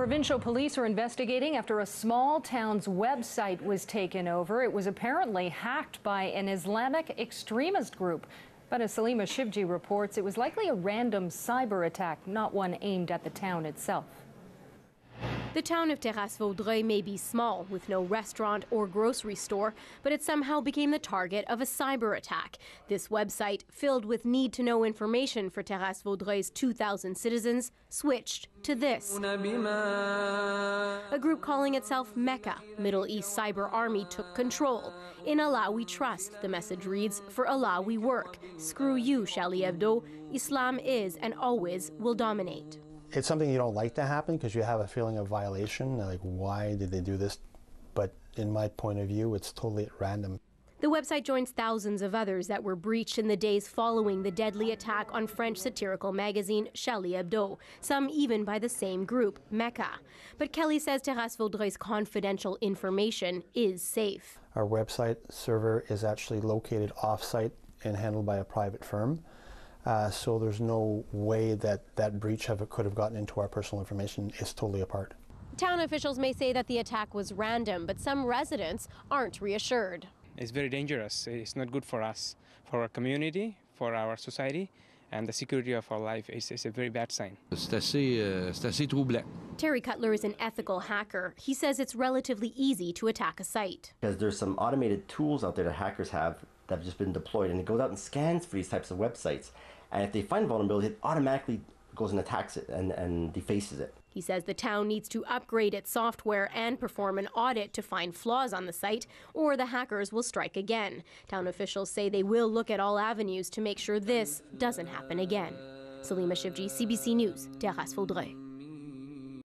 Provincial police are investigating after a small town's website was taken over. It was apparently hacked by an Islamic extremist group. But as Salima Shivji reports, it was likely a random cyber attack, not one aimed at the town itself. The town of Terrasse Vaudreuil may be small, with no restaurant or grocery store, but it somehow became the target of a cyber attack. This website, filled with need to know information for Terrasse Vaudreuil's 2,000 citizens, switched to this. A group calling itself Mecca, Middle East Cyber Army, took control. In Allah we trust, the message reads, For Allah we work. Screw you, Charlie Hebdo. Islam is and always will dominate it's something you don't like to happen because you have a feeling of violation. Like, why did they do this? But in my point of view, it's totally at random. The website joins thousands of others that were breached in the days following the deadly attack on French satirical magazine Charlie Hebdo, some even by the same group, Mecca. But Kelly says Terrasse Vaudreuil's confidential information is safe. Our website server is actually located off-site and handled by a private firm. Uh, so there's no way that that breach have, could have gotten into our personal information. It's totally apart. Town officials may say that the attack was random, but some residents aren't reassured. It's very dangerous. It's not good for us, for our community, for our society, and the security of our life is, is a very bad sign. C'est assez, uh, assez troublant. Terry Cutler is an ethical hacker. He says it's relatively easy to attack a site. Because there's some automated tools out there that hackers have that have just been deployed, and it goes out and scans for these types of websites. And if they find vulnerability, it automatically goes and attacks it and, and defaces it. He says the town needs to upgrade its software and perform an audit to find flaws on the site, or the hackers will strike again. Town officials say they will look at all avenues to make sure this doesn't happen again. Salima Shivji, CBC News, Terrasse Vaudreuil.